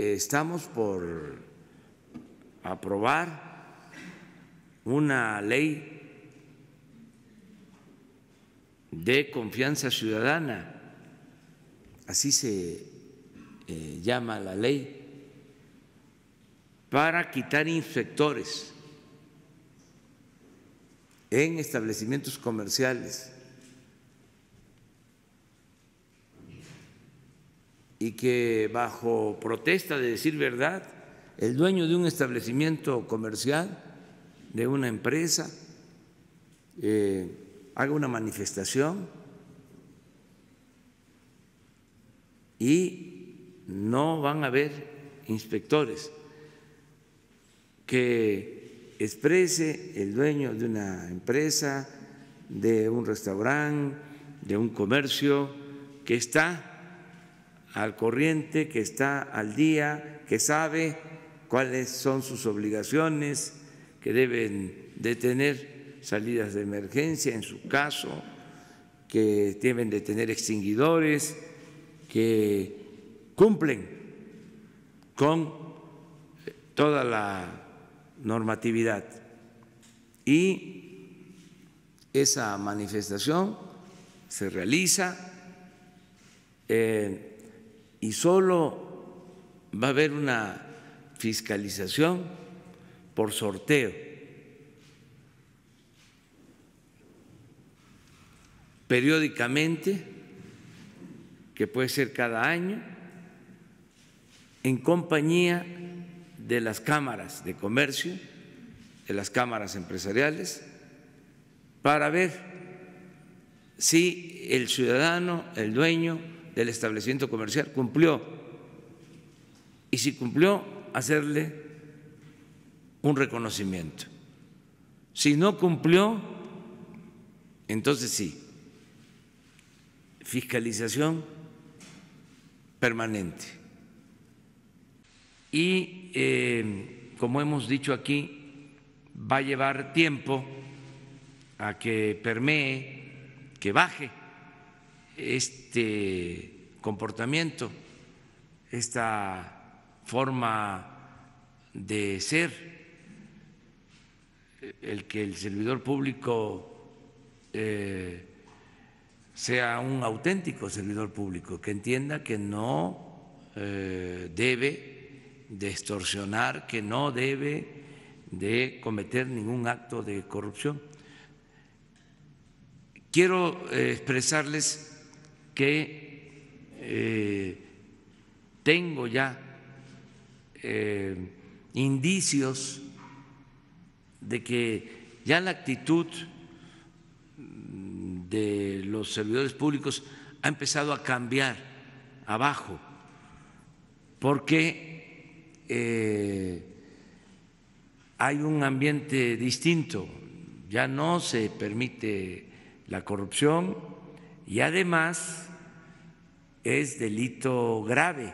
estamos por aprobar una ley de confianza ciudadana, así se eh, llama la ley, para quitar inspectores en establecimientos comerciales y que bajo protesta de decir verdad, el dueño de un establecimiento comercial, de una empresa, eh, haga una manifestación y no van a haber inspectores que exprese el dueño de una empresa, de un restaurante, de un comercio, que está al corriente, que está al día, que sabe cuáles son sus obligaciones, que deben de tener salidas de emergencia en su caso, que deben de tener extinguidores, que cumplen con toda la normatividad. Y esa manifestación se realiza eh, y solo va a haber una fiscalización por sorteo. periódicamente, que puede ser cada año, en compañía de las cámaras de comercio, de las cámaras empresariales, para ver si el ciudadano, el dueño del establecimiento comercial cumplió y si cumplió, hacerle un reconocimiento. Si no cumplió, entonces sí, fiscalización permanente. Y eh, como hemos dicho aquí, va a llevar tiempo a que permee, que baje este comportamiento, esta forma de ser, el que el servidor público eh, sea un auténtico servidor público, que entienda que no eh, debe de extorsionar, que no debe de cometer ningún acto de corrupción. Quiero eh, expresarles que eh, tengo ya eh, indicios de que ya la actitud de los servidores públicos ha empezado a cambiar abajo, porque eh, hay un ambiente distinto, ya no se permite la corrupción y además es delito grave